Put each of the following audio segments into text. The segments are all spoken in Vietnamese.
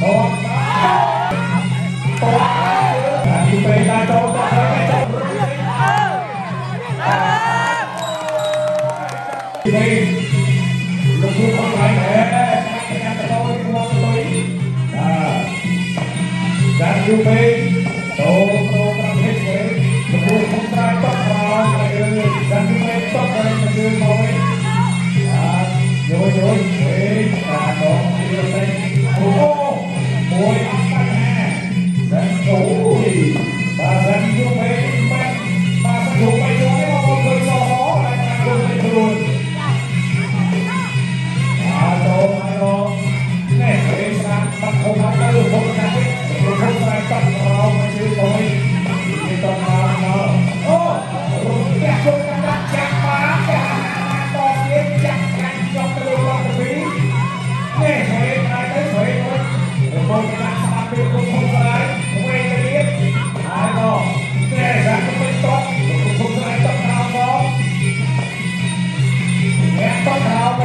một đi về ra cho ta thấy cái chỗ đi lúc lúc con lại để anh em tôi mua tôi à ra đi về đồ đồ ra hết về lúc lúc con ra tóc vào ra đi về tóc vào ra đi về rồi rồi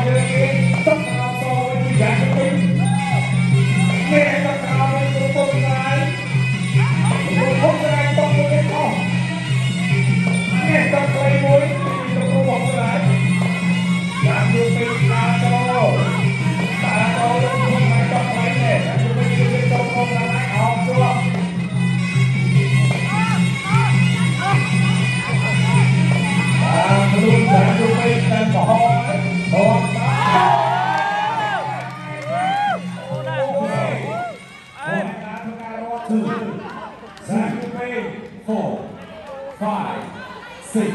Hallelujah. two, Zach four, five, six,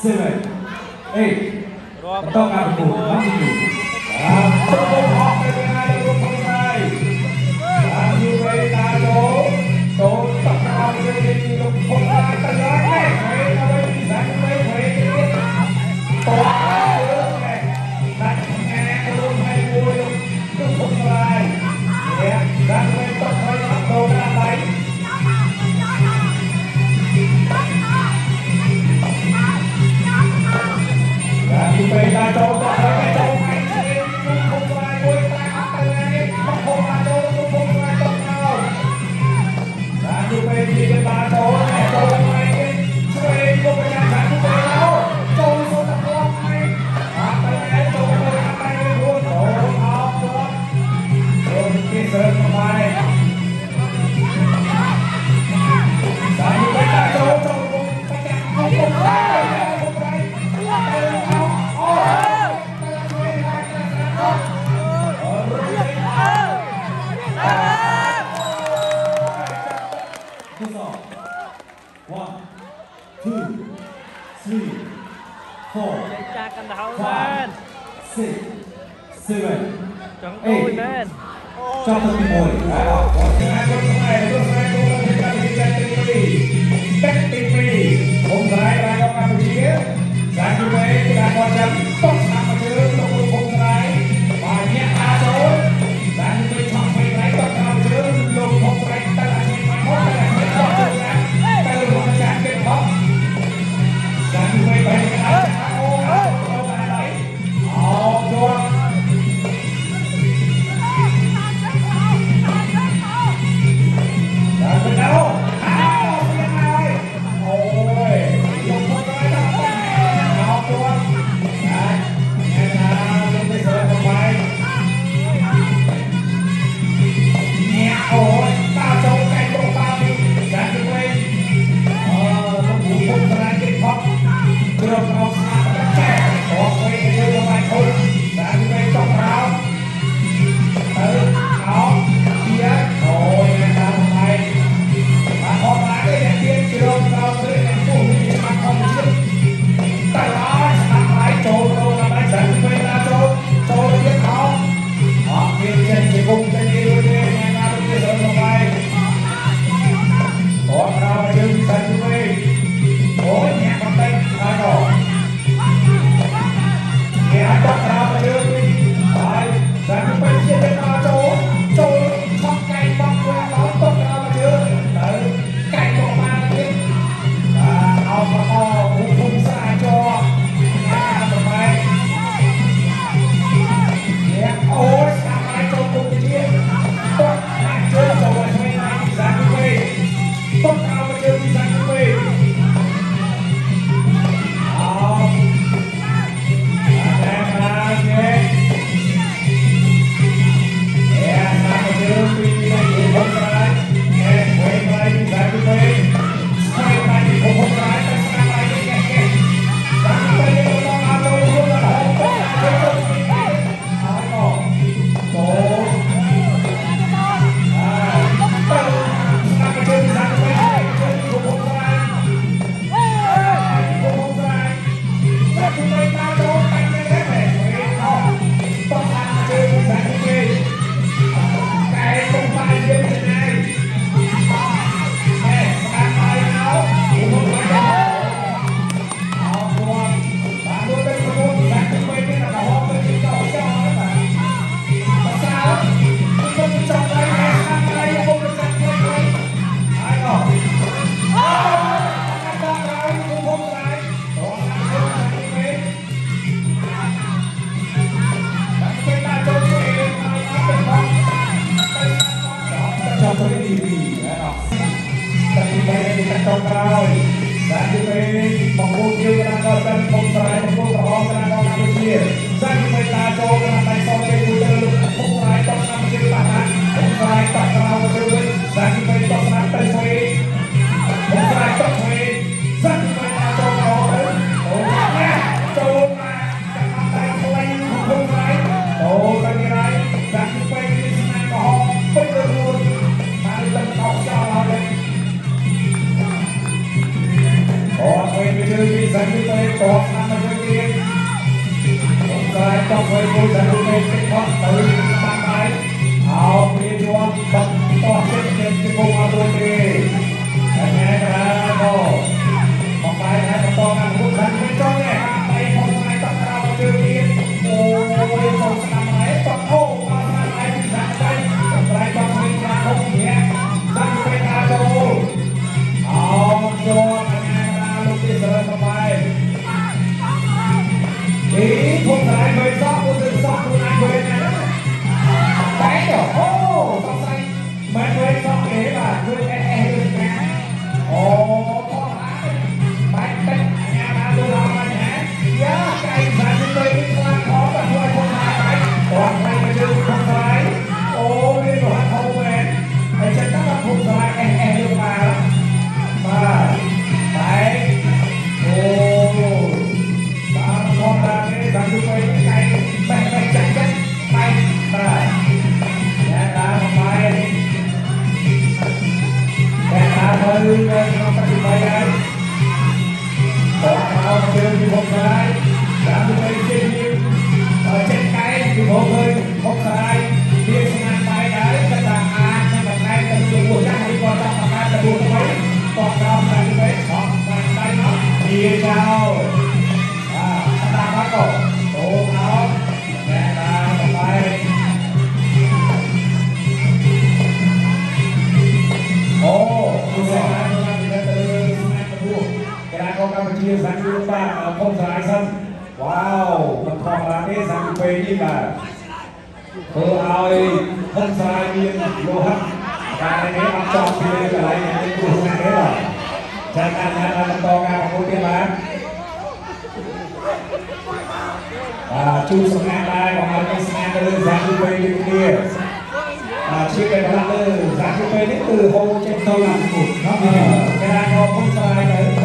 seven, eight. វិញចង់ទួយមែនចង់ទៅទី1អត់គាត់ទីណាគាត់ខ្លួនឯងខ្លួនឯងគាត់ទីចាត់ទី2តែទី2អង្គរាយរបស់កម្ពុជាដាក់ទៅឯងដាក់គាត់ចាំ I got ลูกบ้านเอาข้อซ้ายสั้นว้าวมันของร้านนี้สังเปนี่กันเธอเอาข้อซ้ายมีโลหะการนี้อัพจอบมีอะไรอย่างนี้ดูไหนหรอจากการงานอันตองานของคุณที่มาชูสงานได้ของเราเป็นสงานเลยสังเปนี่เนี่ยชีพเป็นพลังเลยสังเปนี่คือโฮเจนโซลังบุตรครับแกเอาข้อซ้ายเลย